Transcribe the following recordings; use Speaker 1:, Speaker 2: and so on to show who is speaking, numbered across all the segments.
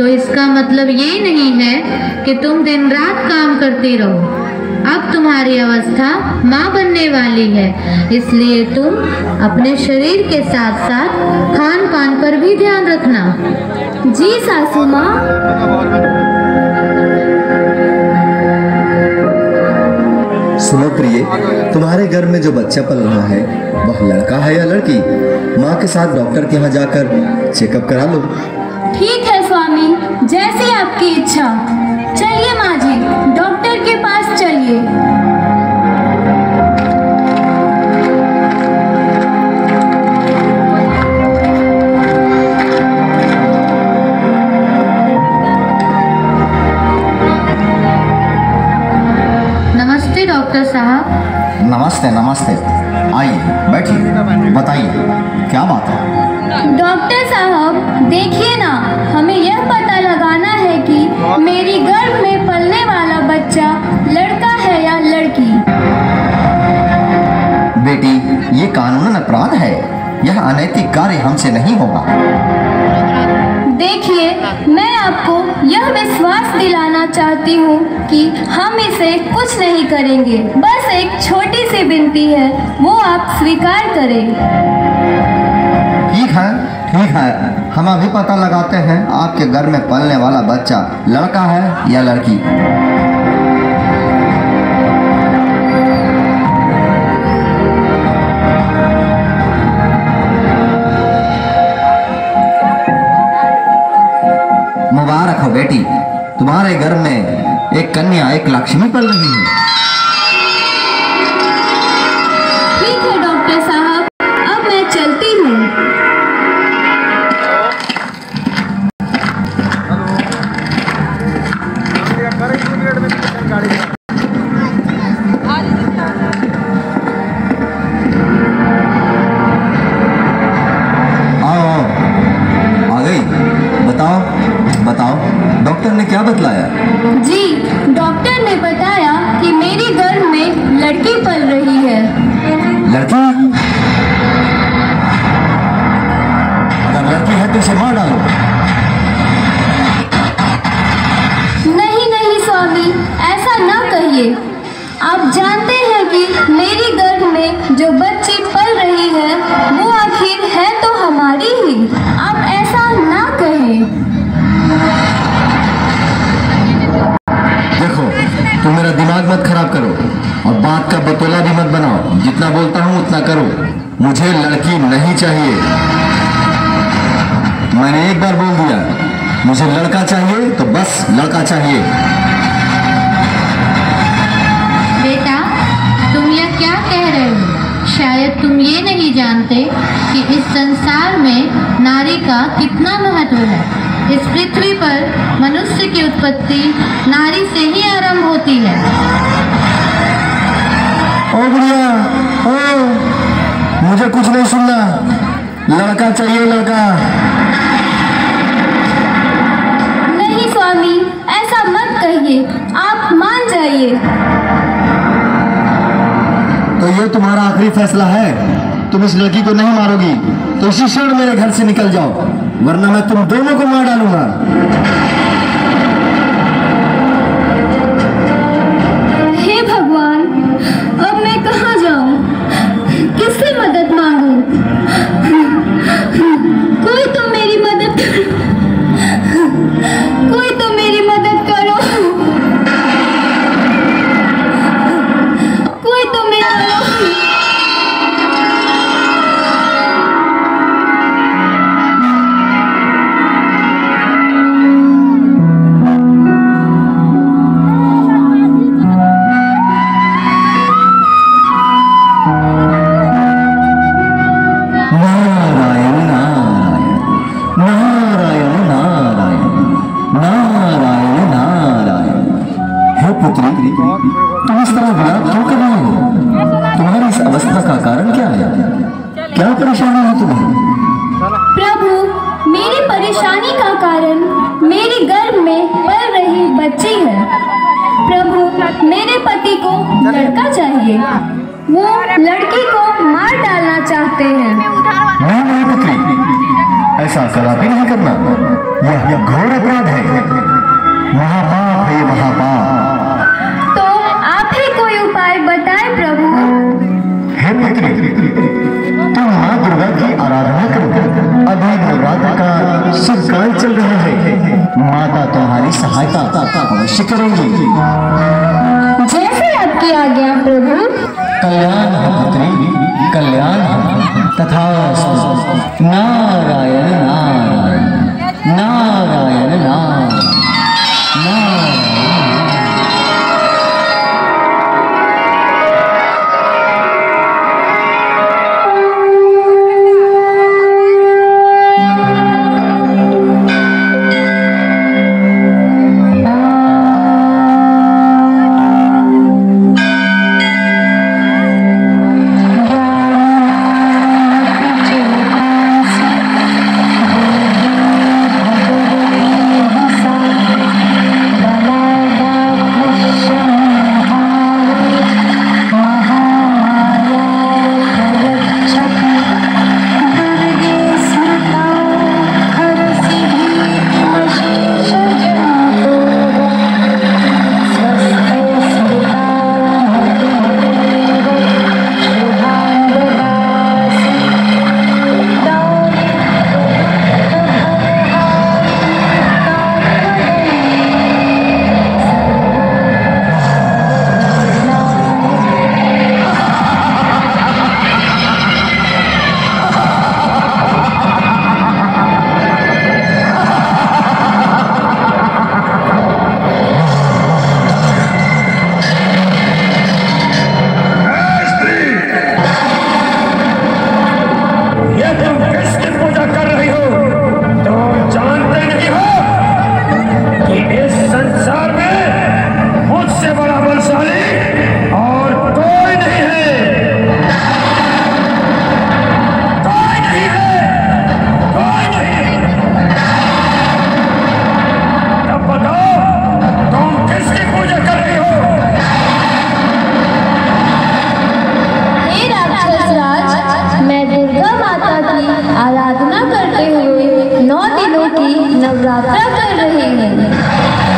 Speaker 1: तो इसका मतलब ये नहीं है कि तुम दिन रात काम करती रहो। अब तुम्हारी अवस्था माँ बनने वाली है। इसलिए तुम अपने शरीर के साथ साथ खान पान पर भी ध्यान रखना।
Speaker 2: जी सासू माँ।
Speaker 3: सुनो प्रिय तुम्हारे घर में जो बच्चा पल रहा है वह लड़का है या लड़की? माँ के साथ डॉक्टर के यहाँ जाकर चेकअप करा लो।
Speaker 2: ठीक है जैसी आपकी इच्छा। चलिए माँ जी डॉक्टर के पास चलिए।
Speaker 1: नमस्ते डॉक्टर साहब।
Speaker 4: नमस्ते नमस्ते। आइए बैठिए बताइए क्या बात है?
Speaker 2: डॉक्टर साहब देखिए ना। ये
Speaker 4: कानूनन अपराध है। यह अनैतिक कार्य हमसे नहीं होगा।
Speaker 2: देखिए मैं आपको यह विश्वास दिलाना चाहती हूँ कि हम इसे कुछ नहीं करेंगे। बस एक छोटी सी विनती है वो आप स्वीकार करें।
Speaker 4: ठीक है ठीक है। हम अभी पता लगाते हैं आपके घर में पलने वाला बच्चा लड़का है या लड़की? बेटी तुम्हारे घर में एक कन्या एक लक्ष्मी पल रही है। तुम मेरा दिमाग मत खराब करो और बात का बतौला भी मत बनाओ। जितना बोलता हूँ उतना करो। मुझे लड़की नहीं चाहिए। मैंने एक बार बोल दिया, मुझे लड़का चाहिए तो बस लड़का चाहिए।
Speaker 1: बेटा, तुम यह क्या कह रहे हो? शायद तुम ये नहीं जानते कि इस संसार में नारी का कितना महत्व है। इस पृथ्वी पर मनुष्य की उत्पत्ति नारी से ही आरंभ होती है।
Speaker 4: ओ ओ मुझे कुछ नहीं सुनना। लड़का चाहिए लड़का।
Speaker 2: नहीं स्वामी ऐसा मत कहिए। आप मान जाइए।
Speaker 4: तो ये तुम्हारा आखिरी फैसला है? तुम इस लड़की को नहीं मारोगी तो इसी क्षण मेरे घर से निकल जाओ, वरना मैं तुम दोनों को मार डालूँगा।
Speaker 2: मेरे पति को लड़का चाहिए। वो लड़की को मार डालना चाहते हैं।
Speaker 4: नहीं नहीं पुत्री ऐसा कदापि नहीं करना। यह घोर अपराध है। महापाप है महापाप।
Speaker 2: तो आप ही कोई उपाय बताए प्रभु।
Speaker 4: हे पुत्री तुम माँ दुर्गा की आराधना करो। अभी नवरात्र का शुभकाल चल रहा है। माता तुम्हारी सहायता अवश्य करेंगी।
Speaker 2: जैसे आपकी आज्ञा प्रभु।
Speaker 4: कल्याण हो पुत्री कल्याण हो तथा नारायण
Speaker 5: नवरात्रा
Speaker 3: कर रहे हैं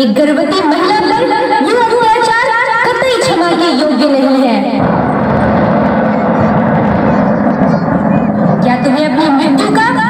Speaker 3: एक गर्भवती महिला पर यह कतई क्षमा के योग्य नहीं है। क्या तुम्हें अपनी मृत्यु का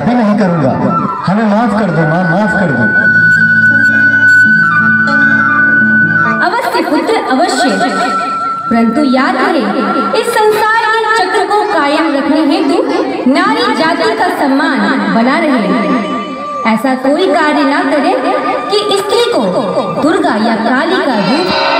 Speaker 4: गलती कदापि नहीं करूँगा। हमें माफ़ कर दो, माँ, माफ़ कर दो।
Speaker 3: अवश्य, पुत्र, अवश्य। परंतु याद रहे, इस संसार के चक्र को कायम रखने हेतु नारी जाति का सम्मान बना रहे हैं। ऐसा कोई कार्य ना करे कि स्त्री को दुर्गा या काली का रूप